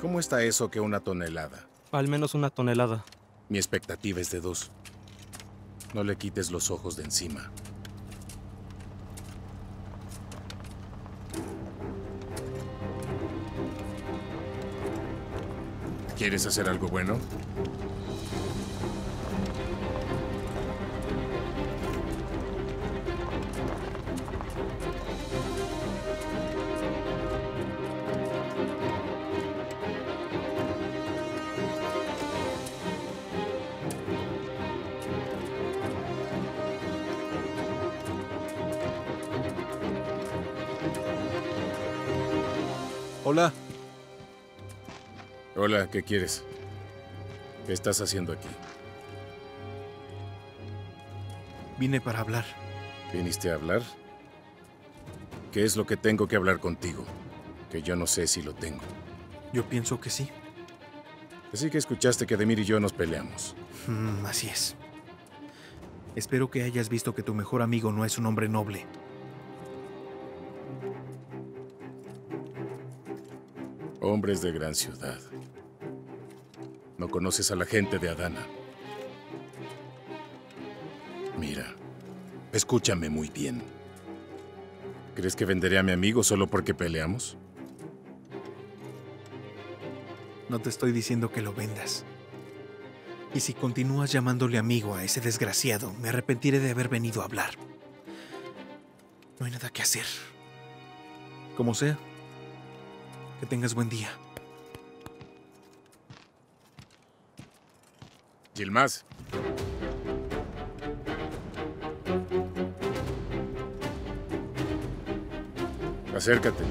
¿Cómo está eso que una tonelada? Al menos una tonelada. Mi expectativa es de dos. No le quites los ojos de encima. ¿Quieres hacer algo bueno? Hola. Hola, ¿qué quieres? ¿Qué estás haciendo aquí? Vine para hablar. ¿Viniste a hablar? ¿Qué es lo que tengo que hablar contigo? Que yo no sé si lo tengo. Yo pienso que sí. Así que escuchaste que Demir y yo nos peleamos. Mm, así es. Espero que hayas visto que tu mejor amigo no es un hombre noble. Hombres de gran ciudad. No conoces a la gente de Adana. Mira, escúchame muy bien. ¿Crees que venderé a mi amigo solo porque peleamos? No te estoy diciendo que lo vendas. Y si continúas llamándole amigo a ese desgraciado, me arrepentiré de haber venido a hablar. No hay nada que hacer. Como sea. Que tengas buen día. Gilmás. Acércate.